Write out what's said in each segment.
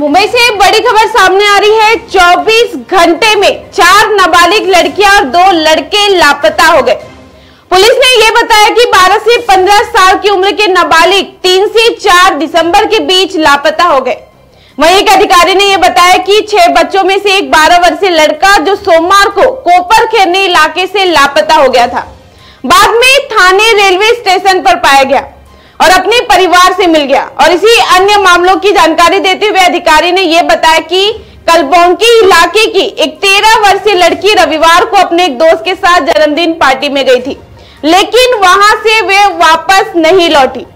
मुंबई से बड़ी खबर सामने आ रही है। 24 घंटे में चार नाबालिग लड़कियाँ और दो लड़के लापता हो गए। पुलिस ने यह बताया कि 12 से 15 साल की उम्र के नाबालिग 3 से 4 दिसंबर के बीच लापता हो गए। वहीं एक अधिकारी ने यह बताया कि छह बच्चों में से एक 12 वर्षीय लड़का जो सोमवार को कोपर खेरने इलाके से लापता हो गया था। बाद में थाने रेलवे स्टेशन पर पाया गया। और अपने परिवार से मिल गया। और इसी अन्य मामलों की जानकारी देते हुए अधिकारी ने यह बताया कि कलबोंकी इलाके की एक तेरह वर्षीय लड़की रविवार को अपने एक दोस्त के साथ जन्मदिन पार्टी में गई थी, लेकिन वहाँ से वे वापस नहीं लौटी।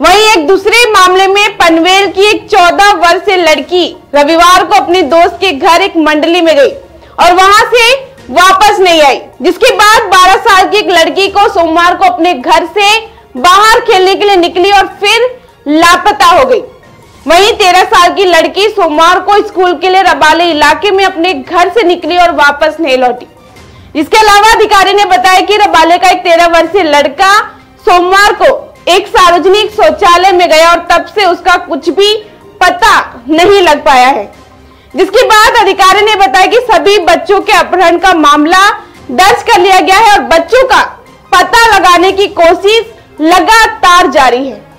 वहीं एक दूसरे मामले में पनवेल की एक चौदह वर्षीय लड़की रविवार को अपने दोस्त के घर एक मंडली में गई और वहाँ से वापस नहीं आई, जिसके बाद 12 साल की एक लड़की को सोमवार को अपने घर से बाहर खेलने के लिए निकली और फिर लापता हो गई। वहीं तेरह साल की लड़की सोमवार को स्कूल के लिए रबाले इलाके में अपने घर से निकली और वापस नहीं लौटी। इसके अलावा अधिकारी ने बताया कि रबाले का एक तेरह वर्षीय लड़का सोमवार को एक सार्वजनिक शौचालय में गया और तब से उसका कुछ भी पता नहीं लग पाया है। जिसके बाद अधिकारी ने बताया कि सभी बच्चों के अपहरण का मामला दर्ज कर लिया गया है और बच्चों का पता लगाने की कोशिश लगातार जारी है।